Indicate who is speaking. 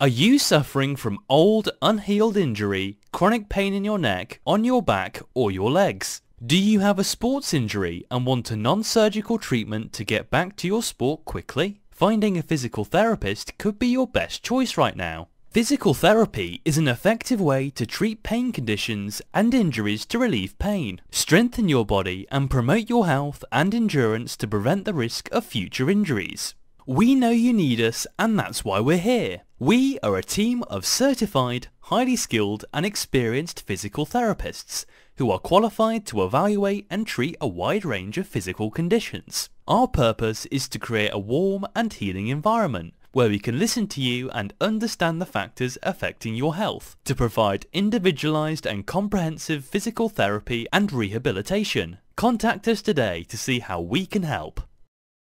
Speaker 1: Are you suffering from old, unhealed injury, chronic pain in your neck, on your back or your legs? Do you have a sports injury and want a non-surgical treatment to get back to your sport quickly? Finding a physical therapist could be your best choice right now. Physical therapy is an effective way to treat pain conditions and injuries to relieve pain, strengthen your body and promote your health and endurance to prevent the risk of future injuries. We know you need us and that's why we're here. We are a team of certified, highly skilled and experienced physical therapists who are qualified to evaluate and treat a wide range of physical conditions. Our purpose is to create a warm and healing environment where we can listen to you and understand the factors affecting your health to provide individualized and comprehensive physical therapy and rehabilitation. Contact us today to see how we can help.